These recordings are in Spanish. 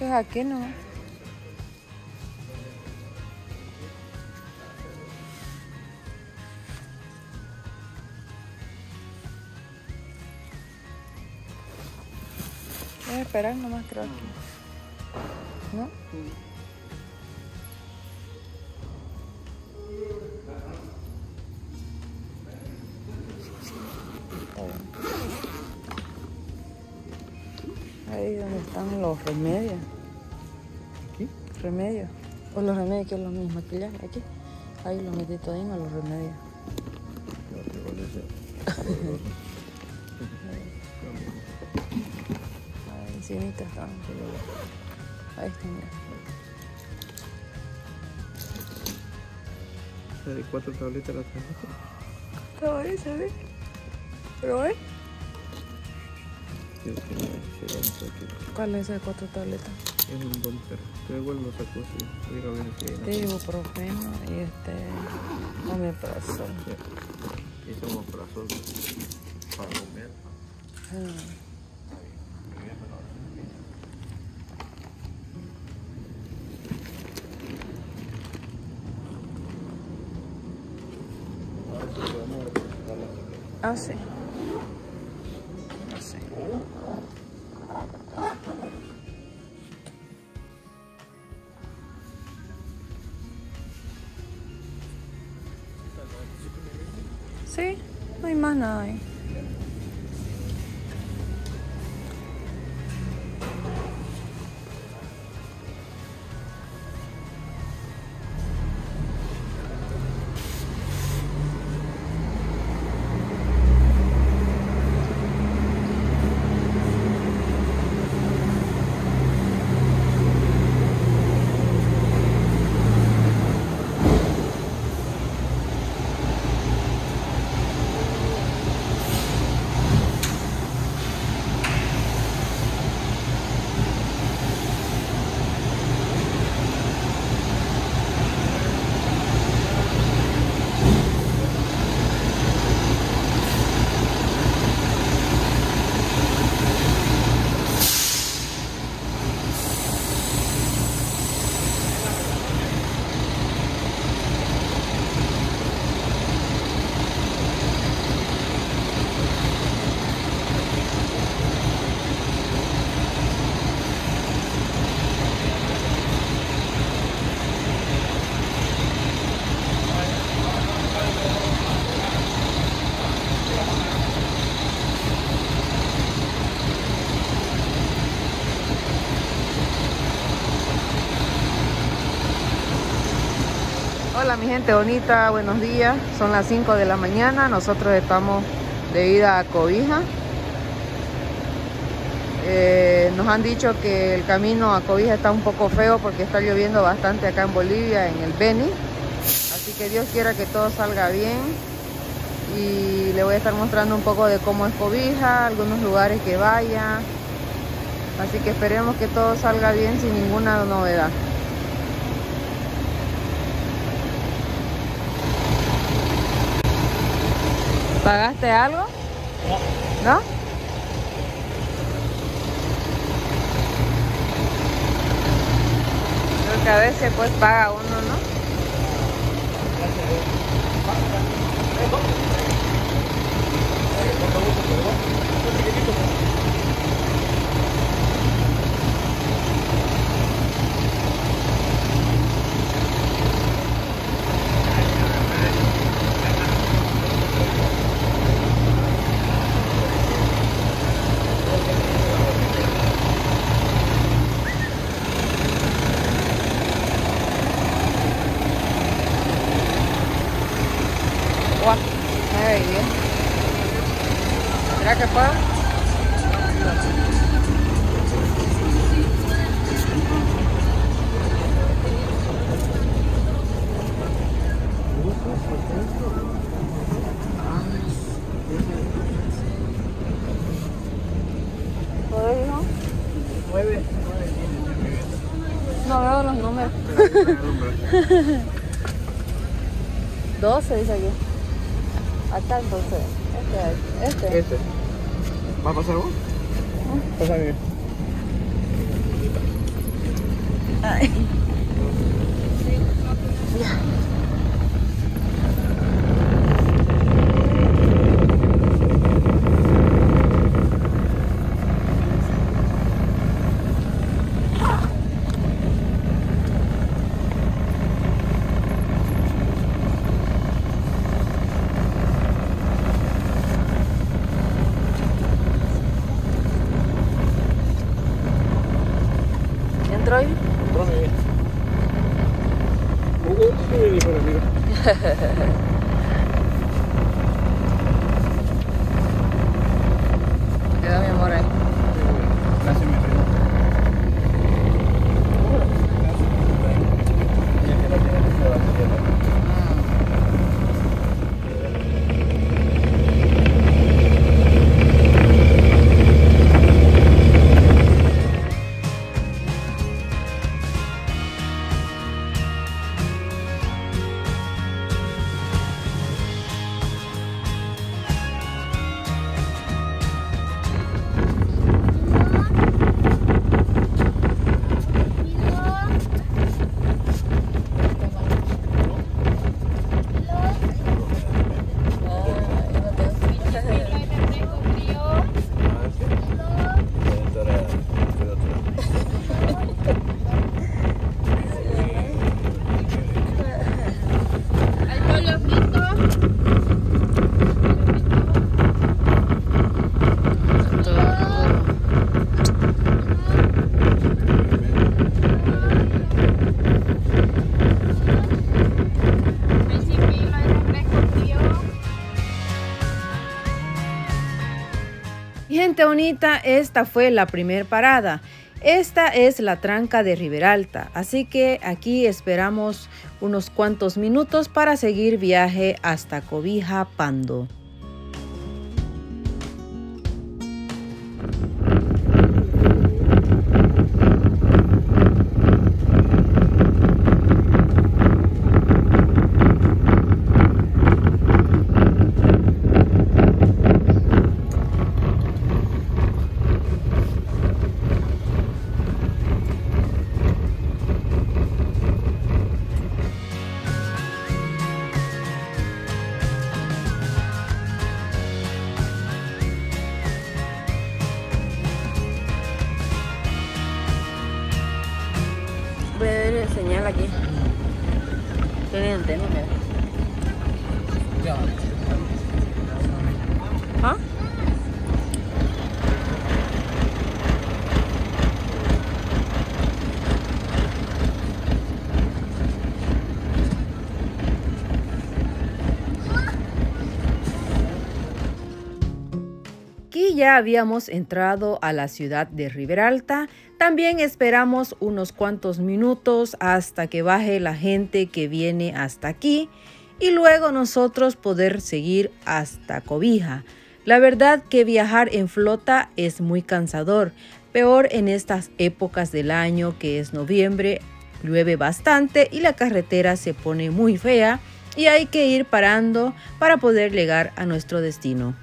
Pues aquí no. Voy a esperar nomás creo. ¿No? Ahí donde están los remedios. ¿Aquí? Remedios. O los remedios que es lo mismo maquillaje. Aquí. Ahí lo metí todo en los remedios. No, pero con ese. Ahí. Ahí está, mira. De cuatro tabletas la trajiste. Estaba ahí, ¿sabes? Pero ahí. Yo que no llegamos aquí. ¿Cuál es ese de cuatro tabletas? Es un bumper. Pero igual lo sacó así. Voy a ir a ver si hay De ibuprofeno y este. omeprazol. Sí. Para sol. Para comer. Ah, sí. No Hola mi gente bonita, buenos días. Son las 5 de la mañana. Nosotros estamos de ida a Cobija. Eh, nos han dicho que el camino a Cobija está un poco feo porque está lloviendo bastante acá en Bolivia, en el Beni. Así que Dios quiera que todo salga bien. Y le voy a estar mostrando un poco de cómo es Cobija, algunos lugares que vaya. Así que esperemos que todo salga bien sin ninguna novedad. ¿Pagaste algo? ¿No? Creo que a veces pues paga uno, ¿no? Guau, Nueve. No veo los números. 12 dice aquí. Acá entonces. Este, este. Este. ¿Va a pasar vos? Pásame. Ay. Ya. Gente esta fue la primer parada. Esta es la tranca de Riberalta, así que aquí esperamos unos cuantos minutos para seguir viaje hasta Cobija Pando. Ya habíamos entrado a la ciudad de Riberalta. También esperamos unos cuantos minutos hasta que baje la gente que viene hasta aquí y luego nosotros poder seguir hasta Cobija. La verdad que viajar en flota es muy cansador, peor en estas épocas del año que es noviembre, llueve bastante y la carretera se pone muy fea y hay que ir parando para poder llegar a nuestro destino.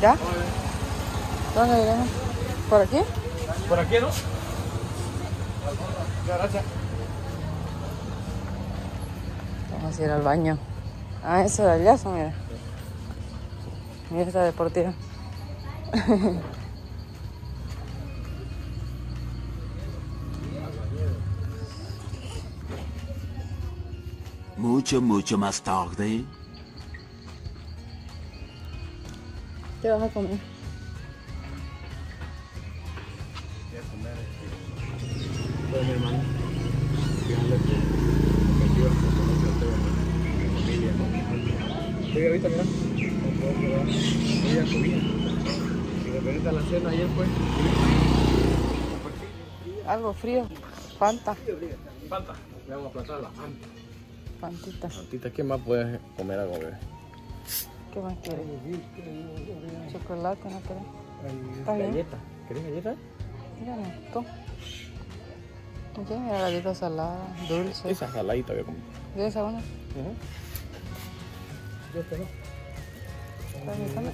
¿Ya? ¿Dónde iremos? ¿Por aquí? Por aquí, ¿no? Gracias. Vamos a ir al baño. Ah, eso de allá, mira. Mira esta deportiva. Mucho, mucho más tarde, ¿Qué vas a comer? Voy a comer este. De repente a la cena ayer pues. Algo frío. Fanta. Fanta. Le vamos a plantar la fanta. Fantita. Fantita, ¿qué más puedes comer algo, bebé? ¿Qué más quieres? Chocolate, no querés. Galleta. ¿Querés galleta? Mira esto. Mira galleta salada, dulce. Esa saladita voy a ¿De esa una? Esta no.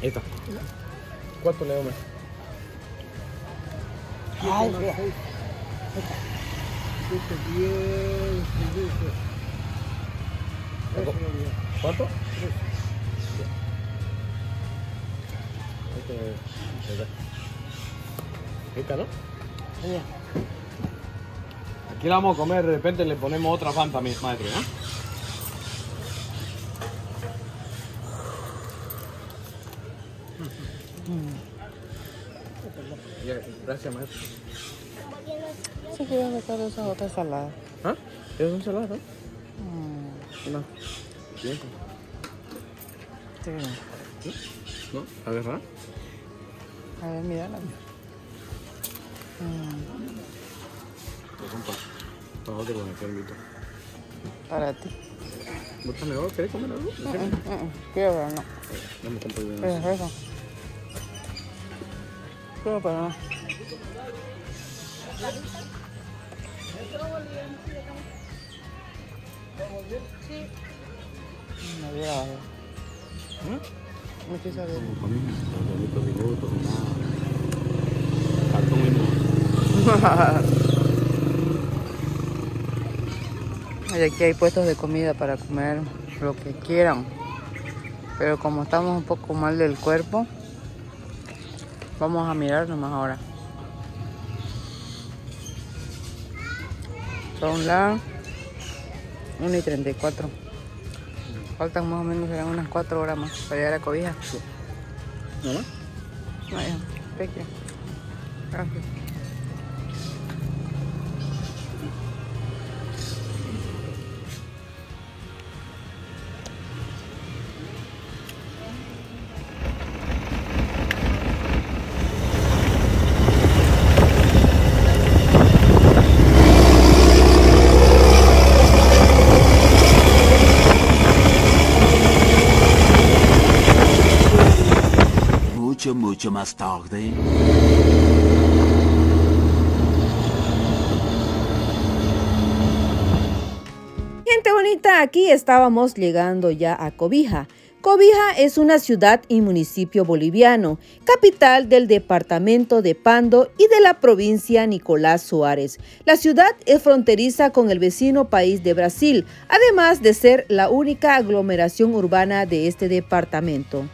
Esta. ¿Cuánto le doy Ay, mira. 7, 10, 10. ¿Cuánto? Esta, ¿no? Aquí la vamos a comer, de repente le ponemos otra pan también, maestro, ¿eh? Gracias, maestro. Sí, quiero meter esa otra saladas. ¿Ah? ¿Es un salado? No. Mm. no. Bien. sí. ¿No? A ver, mírala. Mm, compa. Para otro con el permito. para ti. ¿Vos estás mejor? ¿Querés comer algo? Mm, mm, mm, Quiero, pero no. Dame compa de ¿Qué es eso? Quiero, pero no. Me hubiera dado. Me quise ver. Los minutos, nada. Cartón mismo. Y aquí hay puestos de comida para comer lo que quieran. Pero como estamos un poco mal del cuerpo, vamos a mirar nomás ahora. Son las 1 y 34. Faltan más o menos serán unas 4 horas más para llegar a Cobija. ¿No? No, ya. Peque. Gracias. Más tarde. Gente bonita, aquí estábamos llegando ya a Cobija. Cobija es una ciudad y municipio boliviano, capital del departamento de Pando y de la provincia Nicolás Suárez. La ciudad es fronteriza con el vecino país de Brasil, además de ser la única aglomeración urbana de este departamento.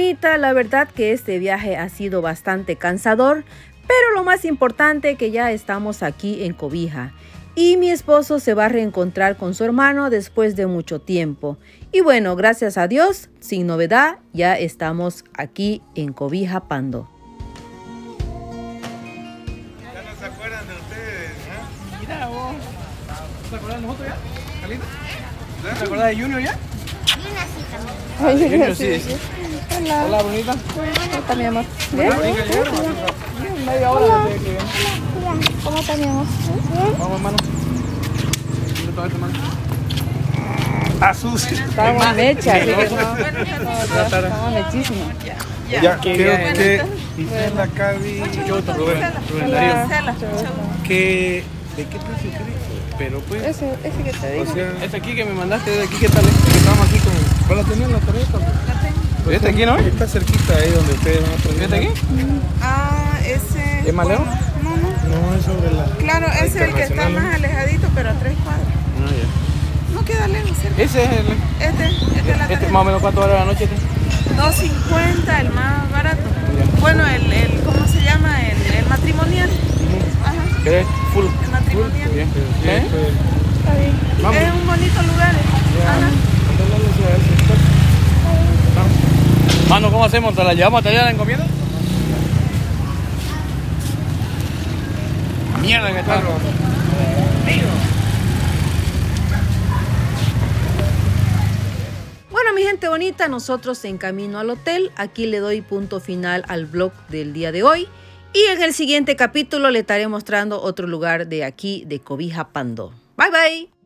Bonita, la verdad que este viaje ha sido bastante cansador, pero lo más importante que ya estamos aquí en Cobija. Y mi esposo se va a reencontrar con su hermano después de mucho tiempo. Y bueno, gracias a Dios, sin novedad, ya estamos aquí en Cobija Pando. Ya no se acuerdan de ustedes, ¿eh? Mira vos. ¿Se acuerdan de nosotros ya? ¿Se acuerdan de Junior ya? Junior sí. Hola. Hola, bonita. ¿Cómo mi amor? Hola, bonita, llegaron. Media hora desde que ¿Cómo está mi amor? Vamos, hermano. Mira todo esto, hermano. Ah, sucio. Estábamos mecha, así que no. Buenas tardes. Estábamos mechísimos. Ya, creo que Isela Cavi, Rubén, Rubén Darío, que ¿de qué precio crees? Pero pues, Ese, ese que te o digo. sea, este aquí que me mandaste de aquí, ¿qué tal? es? Que estábamos aquí con, ¿cuál la tenían la tarjeta? La tengo. ¿Este aquí no? Está cerquita ahí donde ustedes van a traer. ¿Este aquí? Ah, ese. ¿Es Maleo? No, no. No, es sobre la. Claro, ese es el que está más alejadito, pero a tres cuadras. Ah, ya. No queda lejos, cerca. Ese es el. Este, este es la Este tarjeta. más o menos cuánto vale la noche este. 250, el más barato. Bueno, el, el ¿cómo se llama? El, el matrimonial. Ajá, ¿Qué es? Full. el. Bien. ¿Eh? Está bien. Vamos. Es un bonito lugar. eh. Ajá. Mano, ¿cómo hacemos? ¿Te la llevamos hasta allá la encomienda? Mierda que está. Bueno, mi gente bonita, nosotros en camino al hotel. Aquí le doy punto final al vlog del día de hoy. Y en el siguiente capítulo le estaré mostrando otro lugar de aquí, de Cobija Pando. Bye bye.